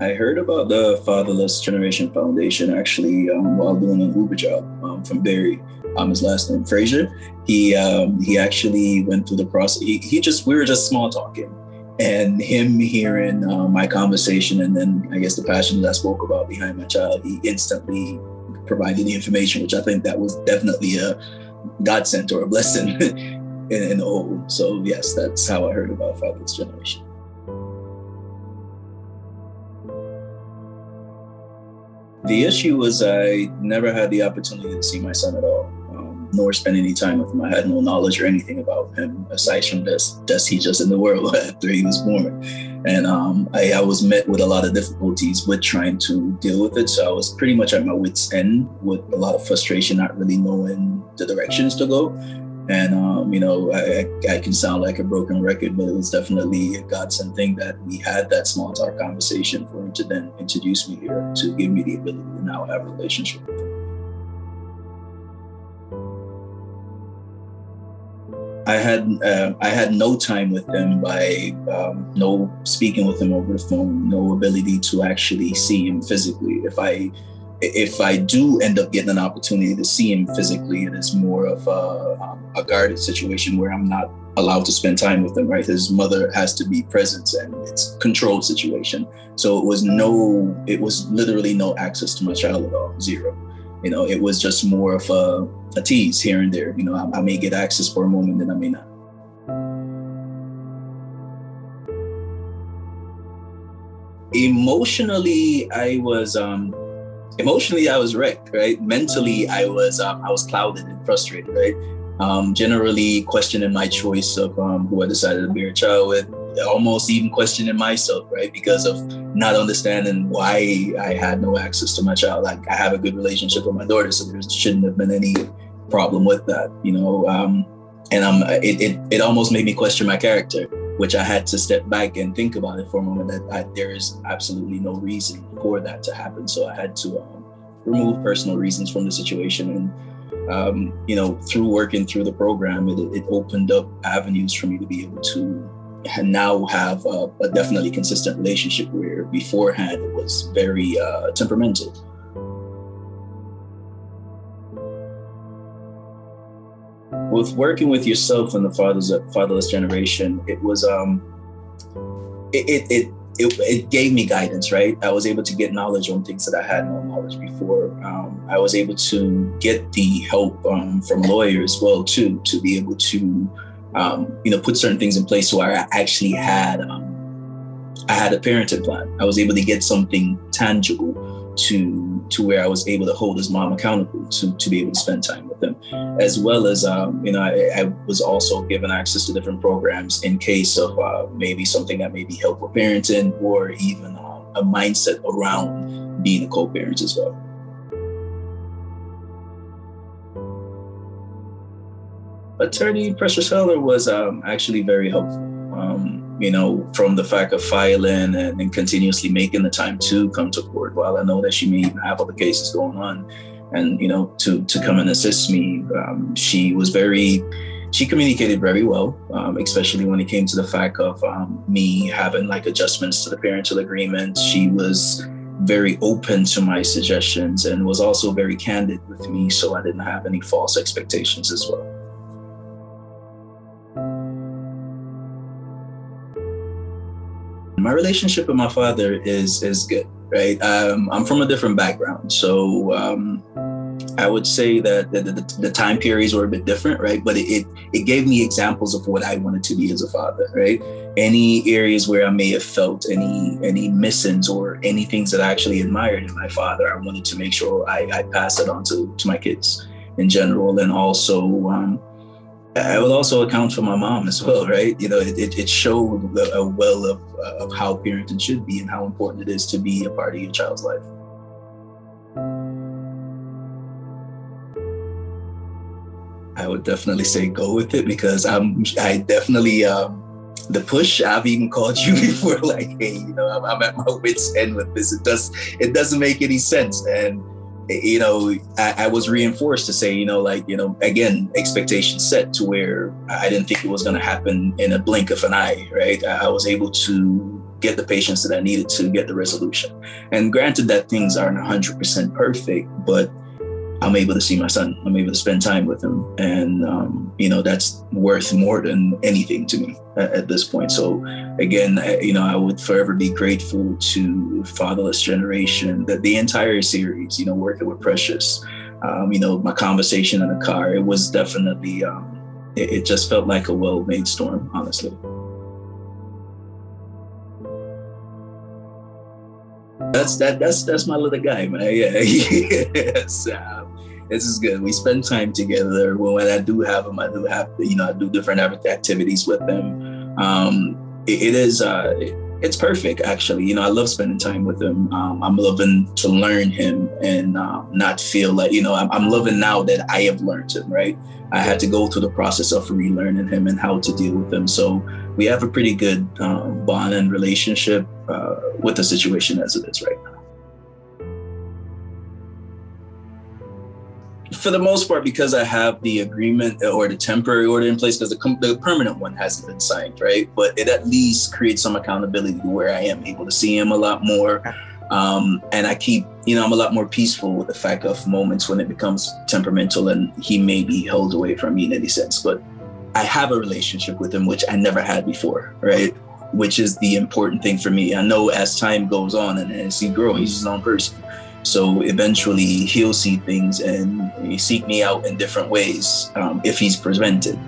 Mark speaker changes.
Speaker 1: I heard about the Fatherless Generation Foundation actually um, while doing an Uber job um, from Barry. Um, his last name Frazier. He um, he actually went through the process. He, he just we were just small talking, and him hearing uh, my conversation, and then I guess the passion that I spoke about behind my child, he instantly provided the information, which I think that was definitely a godsend or a blessing in, in the whole. So yes, that's how I heard about Fatherless Generation. The issue was I never had the opportunity to see my son at all, um, nor spend any time with him. I had no knowledge or anything about him aside from this, just he just in the world after he was born. And um, I, I, was met with a lot of difficulties with trying to deal with it. So I was pretty much at my wits' end with a lot of frustration, not really knowing the directions to go. And um, you know, I, I, can sound like a broken record, but it was definitely a godsend thing that we had that small talk conversation for him to then introduce me here to give me the ability to now have a relationship with him. I had uh, I had no time with him by um, no speaking with him over the phone, no ability to actually see him physically. If I if I do end up getting an opportunity to see him physically, it is more of a, um, a guarded situation where I'm not allowed to spend time with him, right? His mother has to be present and it's controlled situation. So it was no, it was literally no access to my child at all, zero. You know, it was just more of a, a tease here and there. You know, I, I may get access for a moment and I may not. Emotionally, I was um, emotionally I was wrecked, right? Mentally I was um, I was clouded and frustrated, right? Um, generally questioning my choice of um, who I decided to bear a child with, almost even questioning myself, right? Because of not understanding why I had no access to my child. Like I have a good relationship with my daughter, so there shouldn't have been any problem with that, you know. Um, and um, it, it it almost made me question my character which I had to step back and think about it for a moment that I, there is absolutely no reason for that to happen. So I had to um, remove personal reasons from the situation. And, um, you know, through working through the program, it, it, opened up avenues for me to be able to now have a, a definitely consistent relationship where beforehand it was very uh, temperamental. With working with yourself and the fathers fatherless generation, it was um, it, it it, it it gave me guidance. Right, I was able to get knowledge on things that I had no knowledge before. Um, I was able to get the help um, from lawyers, well, too, to be able to um, you know put certain things in place so I actually had um, I had a parenting plan. I was able to get something tangible to to where I was able to hold his mom accountable to, to be able to spend time him, as well as um, you know I, I, was also given access to different programs in case of uh, maybe something that may be helpful parenting or even uh, a mindset around being a co-parent as well. Attorney Precious Felder was um, actually very helpful. Um, you know, from the fact of filing and, and, continuously making the time to come to court. While I know that she may even have other cases going on, and you know, to to come and assist me, um, she was very. She communicated very well, um, especially when it came to the fact of um, me having like adjustments to the parental agreement. She was very open to my suggestions and was also very candid with me, so I didn't have any false expectations as well. My relationship with my father is is good, right? Um, I'm from a different background, so um, I would say that the, the, the, time periods were a bit different, right? But it, it, it gave me examples of what I wanted to be as a father, right? Any areas where I may have felt any any missings or any things that I actually admired in my father, I wanted to make sure I, I pass it on to, to my kids in general, and also um, I will also account for my mom as well, right? You know, it, it showed a well of, of how parenting should be and how important it is to be a part of your child's life. I would definitely say go with it because I'm I definitely um, the push. I've even called you before, like, hey, you know, I'm, I'm at my wits end with this. It does it doesn't make any sense, and you know, I, I, was reinforced to say, you know, like, you know, again, expectations set to where I didn't think it was going to happen in a blink of an eye, right? I, I was able to get the patience that I needed to get the resolution. And granted that things aren't 100% perfect, but I'm able to see my son. I'm able to spend time with him, and um, you know that's worth more than anything to me at, at, this point. So, again, you know, I would forever be grateful to Fatherless Generation, that the entire series. You know, working with Precious, um, you know, my conversation in the car. It was definitely, um, it, it just felt like a well-made storm, honestly. That's that. That's that's my little guy, man. Yeah, yes. Uh, this is good. We spend time together. When I do have them, I do have you know I do different activities with them. Um, it, it is uh, it's perfect actually. You know I love spending time with him. Um, I'm loving to learn him and uh, not feel like you know I'm, I'm loving now that I have learned him. Right. I had to go through the process of relearning him and how to deal with him. So we have a pretty good um, bond and relationship uh, with the situation as it is right now. For the most part, because I have the agreement or the temporary order in place, because the, the permanent one hasn't been signed, right? But it at least creates some accountability where I am able to see him a lot more. Um, and I keep, you know, I'm a lot more peaceful with the fact of moments when it becomes temperamental and he may be held away from me in any sense. But I have a relationship with him, which I never had before, right? Which is the important thing for me. I know as time goes on and as he grows, he's his own person. So eventually he'll see things and seek me out in different ways um, if he's presented.